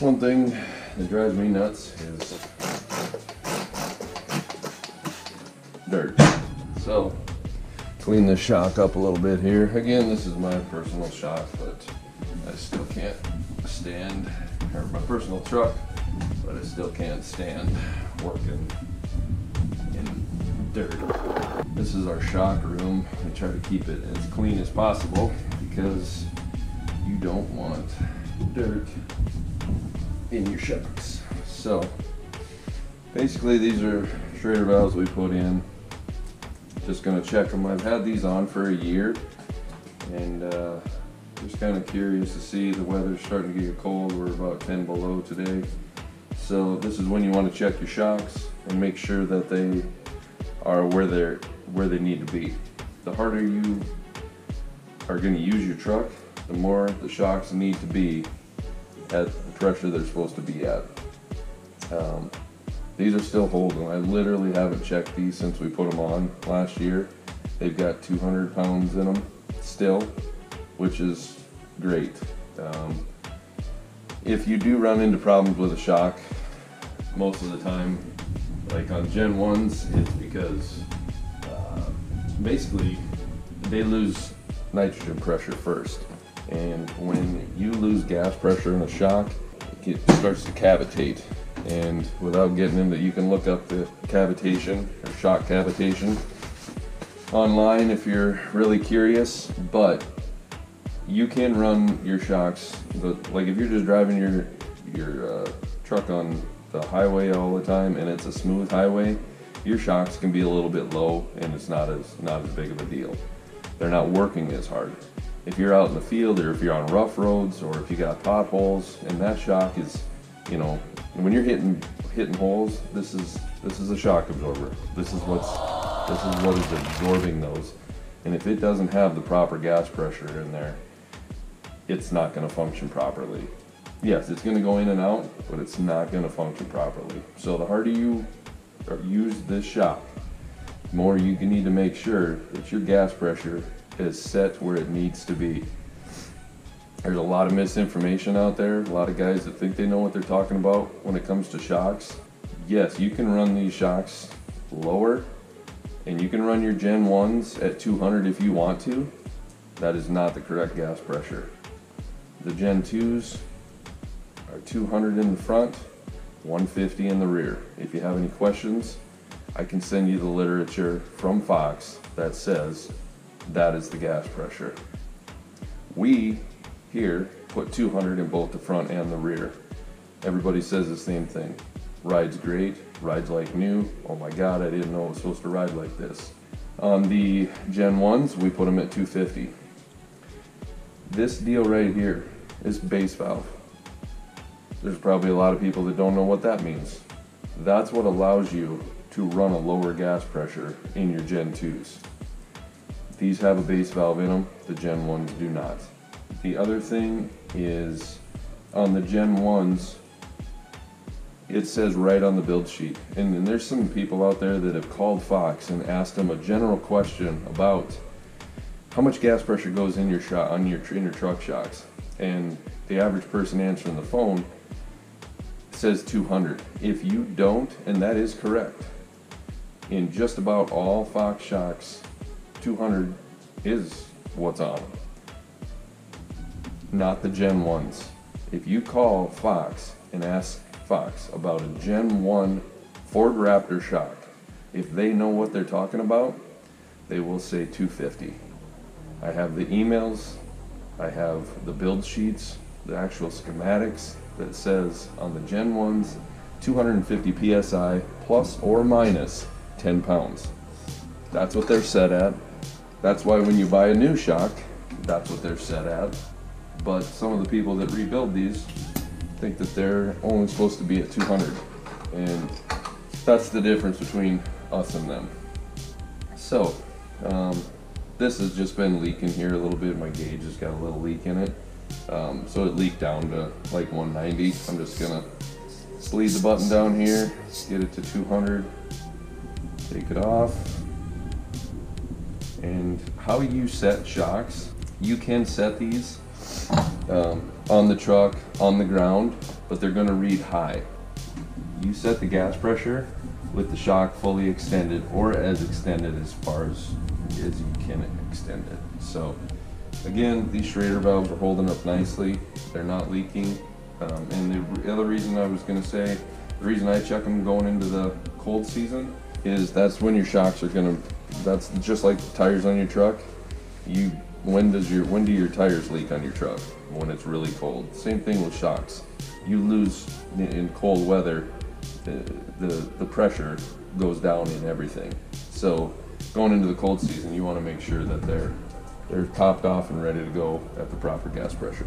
One thing that drives me nuts is dirt. So, clean this shock up a little bit here. Again, this is my personal shock, but I still can't stand, or my personal truck, but I still can't stand working in dirt. This is our shock room. I try to keep it as clean as possible because you don't want dirt in your shocks. So basically these are Schrader valves we put in. Just gonna check them. I've had these on for a year and uh, just kind of curious to see the weather's starting to get cold. We're about 10 below today. So this is when you want to check your shocks and make sure that they are where they're where they need to be. The harder you are going to use your truck, the more the shocks need to be at the pressure they're supposed to be at. Um, these are still holding. I literally haven't checked these since we put them on last year. They've got 200 pounds in them still, which is great. Um, if you do run into problems with a shock, most of the time, like on Gen 1s, it's because uh, basically they lose nitrogen pressure first. And when you lose gas pressure in a shock, it starts to cavitate. And without getting into, you can look up the cavitation or shock cavitation online if you're really curious. But you can run your shocks, like if you're just driving your your uh, truck on the highway all the time and it's a smooth highway, your shocks can be a little bit low and it's not as not as big of a deal. They're not working as hard. If you're out in the field or if you're on rough roads or if you got potholes and that shock is, you know, when you're hitting hitting holes, this is this is a shock absorber. This is what's this is what is absorbing those. And if it doesn't have the proper gas pressure in there, it's not going to function properly. Yes, it's going to go in and out, but it's not going to function properly. So the harder you uh, use this shock, more you need to make sure that your gas pressure is set where it needs to be. There's a lot of misinformation out there, a lot of guys that think they know what they're talking about when it comes to shocks. Yes, you can run these shocks lower and you can run your Gen 1s at 200 if you want to. That is not the correct gas pressure. The Gen 2s are 200 in the front, 150 in the rear. If you have any questions, I can send you the literature from Fox that says that is the gas pressure. We here put 200 in both the front and the rear. Everybody says the same thing. Rides great, rides like new. Oh my God, I didn't know it was supposed to ride like this. On the Gen 1s, we put them at 250. This deal right here is base valve. There's probably a lot of people that don't know what that means. That's what allows you to run a lower gas pressure in your Gen 2s. These have a base valve in them, the Gen 1s do not. The other thing is on the Gen 1s, it says right on the build sheet. And, and there's some people out there that have called Fox and asked them a general question about how much gas pressure goes in your shot on your in your truck shocks, and the average person answering the phone says 200. If you don't, and that is correct, in just about all Fox shocks, 200 is what's on them. Not the Gen 1s. If you call Fox and ask Fox about a Gen 1 Ford Raptor shock, if they know what they're talking about, they will say 250. I have the emails, I have the build sheets, the actual schematics that says on the Gen 1s 250 psi plus or minus 10 pounds. That's what they're set at. That's why when you buy a new shock, that's what they're set at. But some of the people that rebuild these think that they're only supposed to be at 200. And that's the difference between us and them. So, um, this has just been leaking here a little bit. My gauge has got a little leak in it. Um, so it leaked down to like 190. I'm just gonna sleeve the button down here, get it to 200, take it off. And how you set shocks, you can set these um, on the truck, on the ground, but they're gonna read high. You set the gas pressure with the shock fully extended or as extended as far as, as you can extend it. So again, these Schrader valves are holding up nicely. They're not leaking. Um, and the other reason I was gonna say, the reason I check them going into the cold season is that's when your shocks are gonna, that's just like tires on your truck. You, when does your, when do your tires leak on your truck? When it's really cold. Same thing with shocks. You lose in, cold weather, the, the, the pressure goes down in everything. So going into the cold season, you wanna make sure that they're, they're topped off and ready to go at the proper gas pressure.